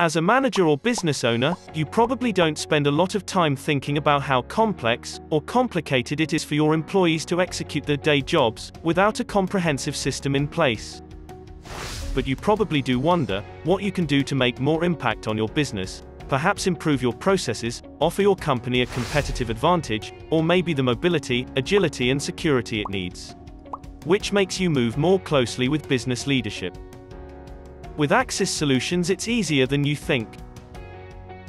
As a manager or business owner, you probably don't spend a lot of time thinking about how complex or complicated it is for your employees to execute their day jobs without a comprehensive system in place. But you probably do wonder what you can do to make more impact on your business, perhaps improve your processes, offer your company a competitive advantage, or maybe the mobility, agility, and security it needs. Which makes you move more closely with business leadership. With Axis Solutions it's easier than you think.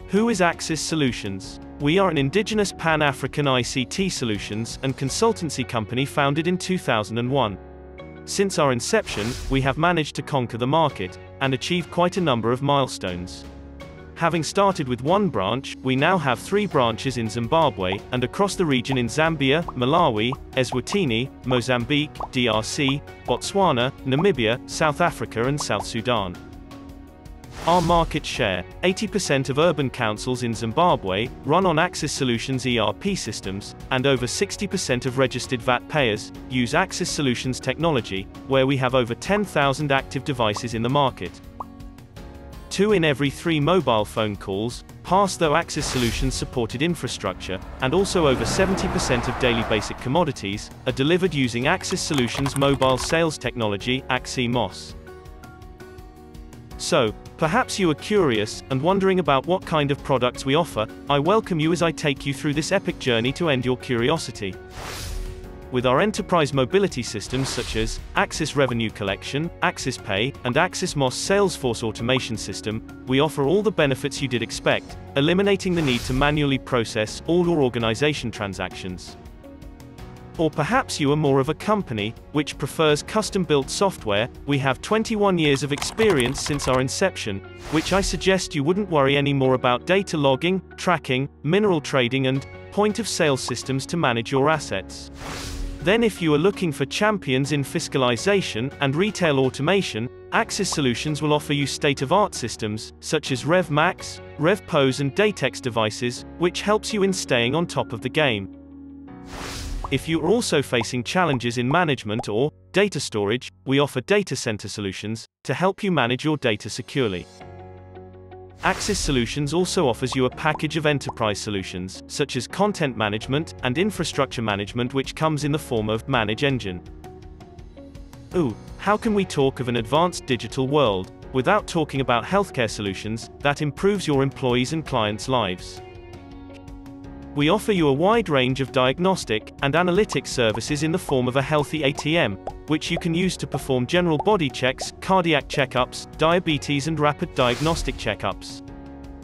Who is Axis Solutions? We are an indigenous Pan-African ICT solutions and consultancy company founded in 2001. Since our inception, we have managed to conquer the market, and achieve quite a number of milestones. Having started with one branch, we now have three branches in Zimbabwe, and across the region in Zambia, Malawi, Eswatini, Mozambique, DRC, Botswana, Namibia, South Africa and South Sudan. Our market share, 80% of urban councils in Zimbabwe, run on Axis Solutions ERP systems, and over 60% of registered VAT payers, use Axis Solutions technology, where we have over 10,000 active devices in the market. Two in every three mobile phone calls pass through Axis Solutions supported infrastructure, and also over 70% of daily basic commodities are delivered using Axis Solutions mobile sales technology, AXI-MOS. So, perhaps you are curious and wondering about what kind of products we offer. I welcome you as I take you through this epic journey to end your curiosity. With our enterprise mobility systems such as Axis Revenue Collection, Axis Pay, and Axis MOS Salesforce Automation System, we offer all the benefits you did expect, eliminating the need to manually process all your organization transactions. Or perhaps you are more of a company, which prefers custom-built software, we have 21 years of experience since our inception, which I suggest you wouldn't worry anymore about data logging, tracking, mineral trading and point-of-sale systems to manage your assets. Then if you are looking for champions in fiscalization and retail automation, Axis Solutions will offer you state-of-art systems, such as RevMax, RevPOS and Datecs devices, which helps you in staying on top of the game. If you are also facing challenges in management or data storage, we offer data center solutions to help you manage your data securely. Axis Solutions also offers you a package of enterprise solutions, such as content management and infrastructure management which comes in the form of Manage Engine. Ooh, how can we talk of an advanced digital world, without talking about healthcare solutions, that improves your employees' and clients' lives? We offer you a wide range of diagnostic and analytic services in the form of a healthy ATM, which you can use to perform general body checks, cardiac checkups, diabetes and rapid diagnostic checkups.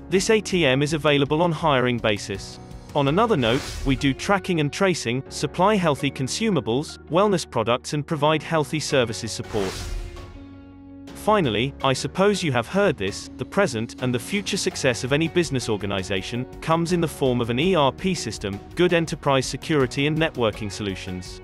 This ATM is available on hiring basis. On another note, we do tracking and tracing, supply healthy consumables, wellness products and provide healthy services support. Finally, I suppose you have heard this, the present and the future success of any business organization comes in the form of an ERP system, good enterprise security and networking solutions.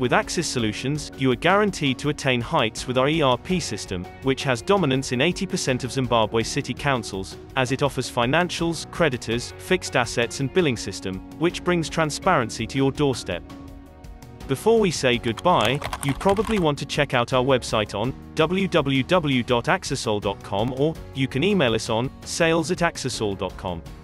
With Axis Solutions, you are guaranteed to attain heights with our ERP system, which has dominance in 80% of Zimbabwe city councils, as it offers financials, creditors, fixed assets and billing system, which brings transparency to your doorstep. Before we say goodbye, you probably want to check out our website on www.axisol.com or you can email us on sales at.